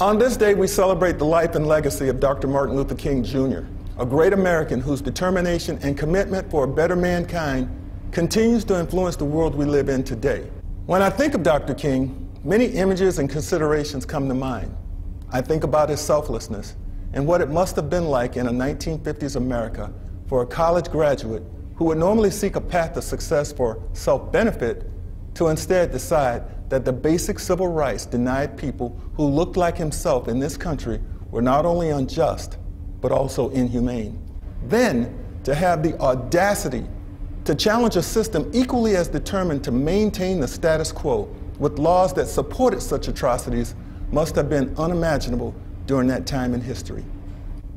On this day, we celebrate the life and legacy of Dr. Martin Luther King Jr., a great American whose determination and commitment for a better mankind continues to influence the world we live in today. When I think of Dr. King, many images and considerations come to mind. I think about his selflessness and what it must have been like in a 1950s America for a college graduate who would normally seek a path to success for self benefit to instead decide that the basic civil rights denied people who looked like himself in this country were not only unjust, but also inhumane. Then, to have the audacity to challenge a system equally as determined to maintain the status quo with laws that supported such atrocities must have been unimaginable during that time in history.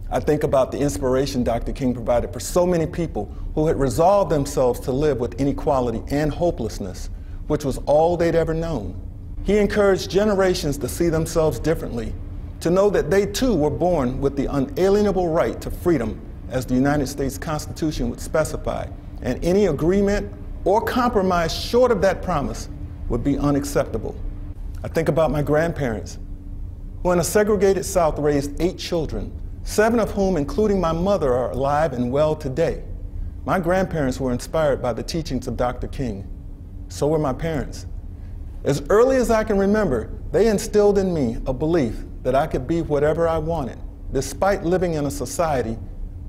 I think about the inspiration Dr. King provided for so many people who had resolved themselves to live with inequality and hopelessness, which was all they'd ever known. He encouraged generations to see themselves differently, to know that they too were born with the unalienable right to freedom, as the United States Constitution would specify, and any agreement or compromise short of that promise would be unacceptable. I think about my grandparents, who in a segregated South raised eight children seven of whom, including my mother, are alive and well today. My grandparents were inspired by the teachings of Dr. King. So were my parents. As early as I can remember, they instilled in me a belief that I could be whatever I wanted, despite living in a society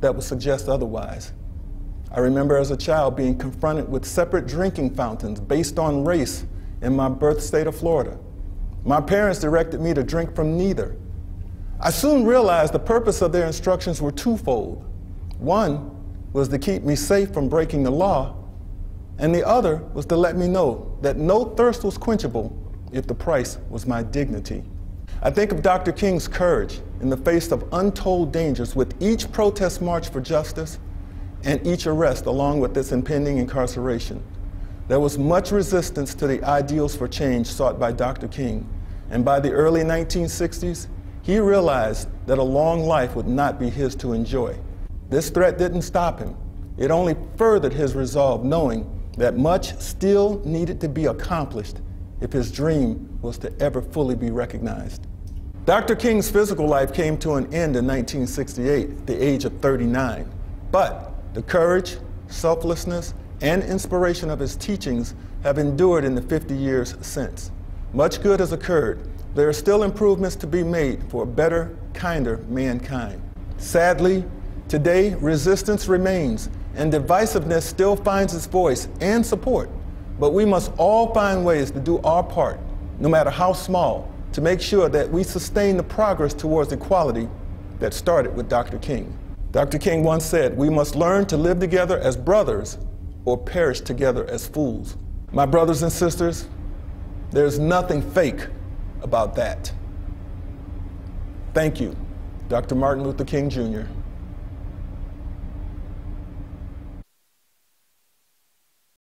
that would suggest otherwise. I remember as a child being confronted with separate drinking fountains based on race in my birth state of Florida. My parents directed me to drink from neither, I soon realized the purpose of their instructions were twofold. One was to keep me safe from breaking the law, and the other was to let me know that no thirst was quenchable if the price was my dignity. I think of Dr. King's courage in the face of untold dangers with each protest march for justice and each arrest along with its impending incarceration. There was much resistance to the ideals for change sought by Dr. King, and by the early 1960s, he realized that a long life would not be his to enjoy. This threat didn't stop him. It only furthered his resolve, knowing that much still needed to be accomplished if his dream was to ever fully be recognized. Dr. King's physical life came to an end in 1968 at the age of 39. But the courage, selflessness, and inspiration of his teachings have endured in the 50 years since. Much good has occurred, there are still improvements to be made for a better, kinder mankind. Sadly, today resistance remains and divisiveness still finds its voice and support. But we must all find ways to do our part, no matter how small, to make sure that we sustain the progress towards equality that started with Dr. King. Dr. King once said, We must learn to live together as brothers or perish together as fools. My brothers and sisters, there's nothing fake about that. Thank you, Dr. Martin Luther King Jr.